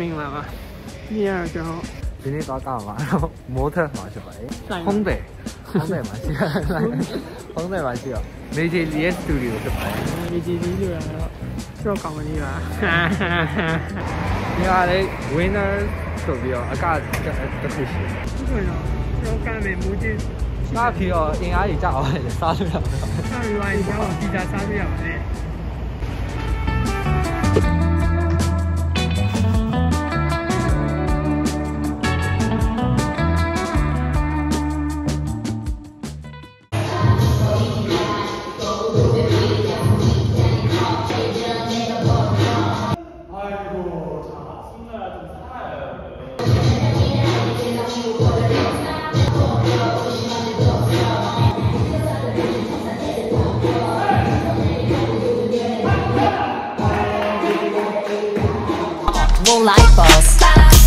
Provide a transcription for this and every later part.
မင်္ဂလာပါဒီရတော့ကျွန်တော်ဒီနေ့သွားကောက်မှာတော့မိုးထက်မှာဖြစ်ပါတယ်ဟုံးတယ်ဟုံးတယ်မှာရှိတယ်ဟုံးတယ်မှာရှိတော့ Major Lee Studio ဖြစ်ပါတယ်ဒီဂျီဒီလို့ရတော့ကျွန်တော်ကောင်းမလေးပါဒီဟာလေး winner ဆိုပြီးတော့အကတစ်ခုရှိတယ်ဒီဆိုတော့ကျွန်တော်ကမယ်မူကြီး။ကားပြီးတော့အင်အားကြီးကြောက်အောင်လေစားလို့ရမှာဆောက်ရွာကြီးတော့ဒီတာစားပြရပါတယ်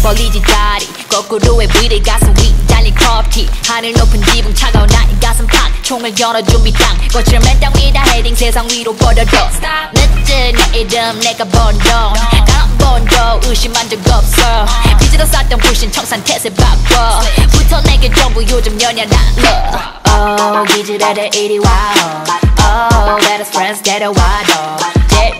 벌리지 다리. 거꾸로의 위를 가슴 위 달린 커피. 하늘 높은 지붕 차가운 나의 가슴 팍. 총을 열어 준비 땅. 거칠은 맨땅 위다 헤딩 세상 위로 뻗어져 늦은 내 이름 내가 번동 난 번도 의심한 적 없어. 빚으로 쌌던 불신 청산 태세 바꿔. 붙어 내게 전부 요즘 연야 난너 Oh 기질 애들 이리 와. Oh let us friends 데려와도 제일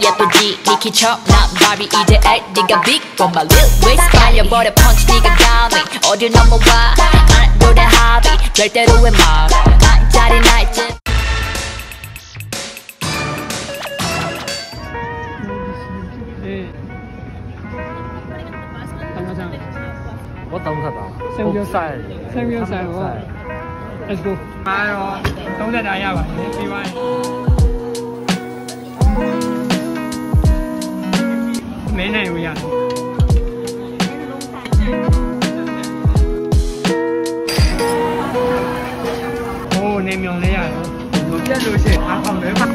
예쁘지 니키처럼 바비 이제 애 니가 빅고 My lip waist 빨려버려 펀치 니가 감히 어딜 넘어와 나는 노래 합이 절대로의 맘 자리 나 있지 Samgyeopsal Samgyeopsal Let's go 哎呦，都在打压吧，意外。 မင်းနိုင်လို့ရတယ်โอ้နေမြောင်လေးရတယ်မပြတ်လို့ရှိရင်အားအောင်တယ်ပါ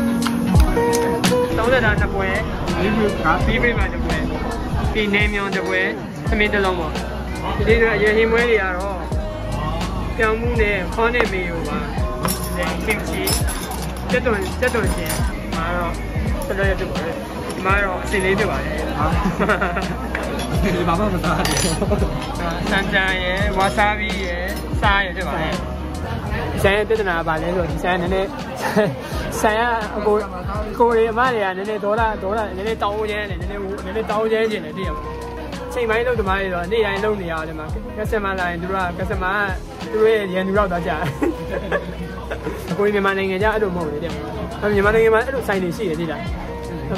30တာတစ်ပွဲဒီလိုကပြီးပြီးမှတစ်ပွဲပြီးနေမြောင်တစ်ပွဲသမင်းတစ်လုံးပေါ့ဒီလေးတွေအရင်ဟင်းမွဲတွေကတော့ပြောင်းမှုနဲ့ခေါင်းနဲ့မေးကိုပါခင်ချီတက်တွန်တက်တွန်ရှင်မှာတော့ဆက်လက်ရဖြစ်ပါတယ်ဒီ မတော့အစင်လေးဖြစ်ပါတယ်ဟာဒီဘာမှမစားဘူးဆန်တန်ရယ်ဝါဆာဘီရယ်စားရယ်ဖြစ်ပါတယ်ဆန်ရဲ့ပြဿနာကဘာလဲဆိုတော့ဒီဆန်ကနည်းနည်းဆန်ကအကိုကိုရီအမတွေကနည်းနည်းဒေါ်လာဒေါ်လာနည်းနည်းတောင်းကျန်းတယ်နည်းနည်းနည်းနည်းတောင်းကျန်းကျင်တယ်တည်ရပါချိန်ပိုင်းလို့ဒီမှာဆိုတော့နေ့တိုင်းလုပ်နေရတယ်မှာကက်စတမာလာရင်တို့ကကက်စတမာကတို့ရဲ့ရန်သူရောက်သွားကြတယ်အကိုရီမြန်မာနိုင်ငံကြအဲ့လိုမဟုတ်ဘူးတည်ရပါမြန်မာနိုင်ငံမှာအဲ့လိုဆိုင်တွေရှိတယ်တည်လား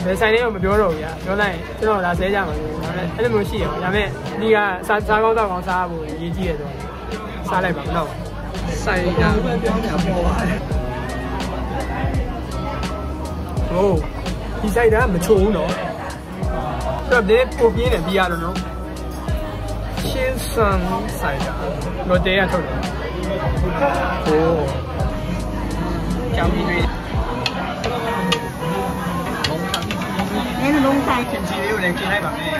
ဘယ်ဆိုင်လေးတော့မပြောတော့ဘူးညာပြောလိုက်ရင်ကျွန်တော်လာဆဲကြမှာလို့ဒါပေမဲ့အဲ့လိုမျိုးရှိရပါဒါပေမဲ့ဒီကစားစားကောင်းတော့ကောင်းစားဖို့ရည်ကြီးရဆိုစားလိုက်ပါမလို့ဆိုင်ကပြောင်းပြန်ပေါ်ပါတယ်ဟိုဒီဆိုင်ကမချိုးဘူးနော်ဆိုတော့ဒီပိုပြင်းတယ်ပြီးရတော့နော်ရှင်းဆန်ဆိုင်ကလော်တေးရထုတ်တယ်ဟိုကြောင်ပြီးတွေ့ ရင်ခင်ချီလေးကိုလည်းခင်လိုက်ပါမယ်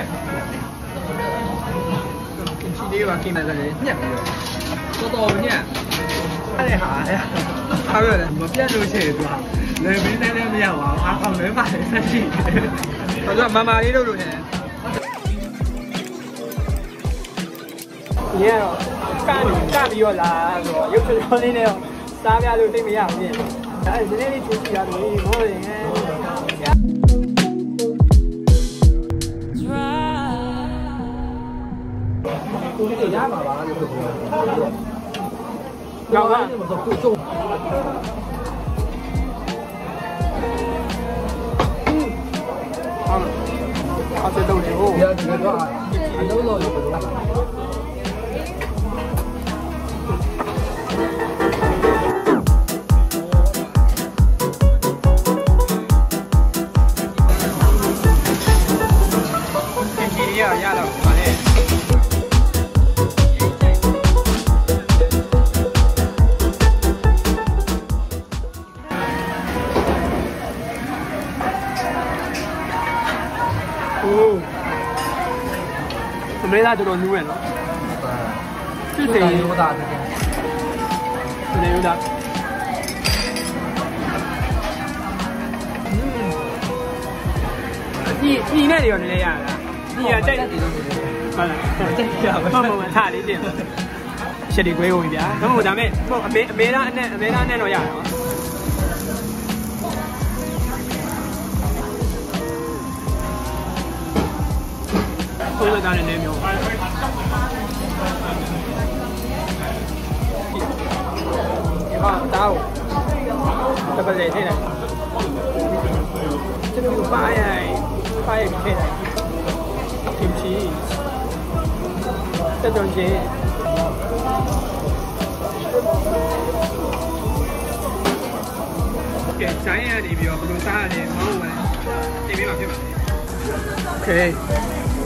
ခင်ချီလေးကခင်လိုက်တယ်ညက်ပြီးတော့တော်တော်ညက်အဲ့ဒါဟာဟာပြောတယ်မပြတ်လို့ချေသူကလည်းမင်းနဲ့လည်းမရပါဘူးအားကောင်းလည်းပါတယ်ဆက်ရှိတယ်ဘာလို့မမလေးတို့လို့နေညောကန်ကပြီးတော့လာဆိုတော့ရုပ်ရှင်လေးနဲ့စားပြလို့တိတ်မရဘူးပြင်အဲ့ဒီနေ့လေးချူချီရတော့ဒီဘောရင် 嗯，啊，他才逗你哦，你要准备干啥呀？他逗我也不。 ဟိုးအမေသားတော်တော်နူးရယ်နော်ဖြစ်တယ်ရိုးသားတယ်နေရိုးသားညီညီနဲ့တွေရောနည်းနည်းရတာညီရကြိုက်တယ်လို့ဟုတ်လားကြိုက်ကြပါဘာမှမထားလေးတင်ရှက်ဒီခွဲကုန်ပြီဗျာဒါမှမဟုတ်ဒါမဲ့အမေအမေသားအနဲ့အမေသားအနဲ့တော့ရတာနော် ဘုရားကလည်းနည်းမျိုးဒီဟာတောက်တပည့်ထည့်လိုက်ကျွန်တော်ပါရိုင်ပါရိုင်ထည့်လိုက် kimchi တက်တုံချင်းကဲဆိုင်ရနေပြီးတော့ဘယ်လိုစားရလဲမဟုတ်ဘူးတင်ပေးမှာဖြစ်ပါတယ်โ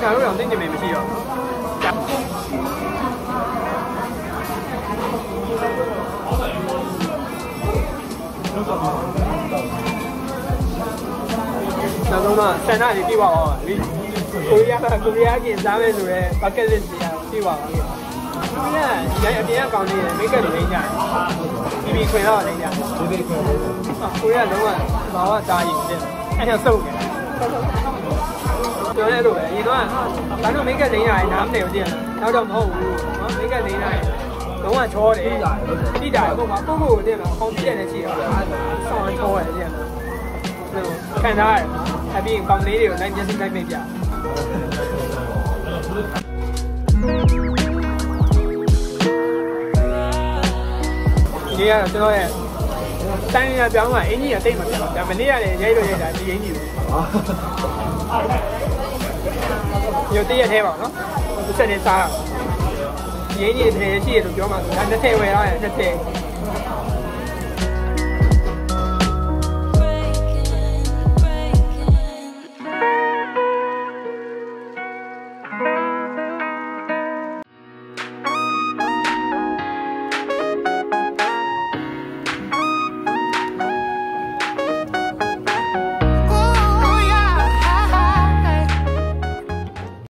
ဆရာတို့တော့သိနေမယ်မရှိတော့ဘူးနောက်ဆုံးတော့ဆန္ဒတွေပြပါအောင်လေကိုရီးယားကကိုရီးယားကျင်စားမယ်ဆိုရဲ bucket list တွေကပြပါအောင်ကိုရီးယားရိုင်းအပြင်ကကောင်းနေတယ်မိတ်ကပ်တွေလိမ့်ကြတယ်ပြီးပြီးခွင်တော့လိမ့်ကြတယ်ဒီပြီးခွင်ကိုရီးယားလုံးဝဘာဝစားရင်တဲ့အဲ့ဒါစုပ်တယ် ပြောရဲလို့ပဲအရင်တော့ဘာလို့မိတ်ကပ်လိမ့်ရတယ်နားမလည်ဘူးကြည့်ရအောင်တော့မဟုတ်ဘူးနော်မိတ်ကပ်လိမ့်ရတယ်လုံးဝချောတယ်တိတာပုံမှာပုံကိုတည်းမှာပေါင်းပြည့်တယ်ရှိတော့ဆောင်းချောတယ်ကြည့်ရအောင်ခံစားရတယ်အပြင်ကောင်လေးတွေကိုလိုက်မျက်စိလိုက်မိတ်ပြဒီကတော့ကျွန်တော်ရဲ့တိုင်းရပြောင်းကအင်ကြီးကတိတ်မပြောင်းဒါမနေ့ကလည်းရိုက်လို့ရိုက်တာဒီအင်ကြီးကို ရုပ်တရက်သေးပါတော့နော်တစ်ဆက်နေစားဒီအင်ကြီးတစ်ထည်ရှိရလို့ပြောမှဆိုဒါ20ဝယ်ရတယ်20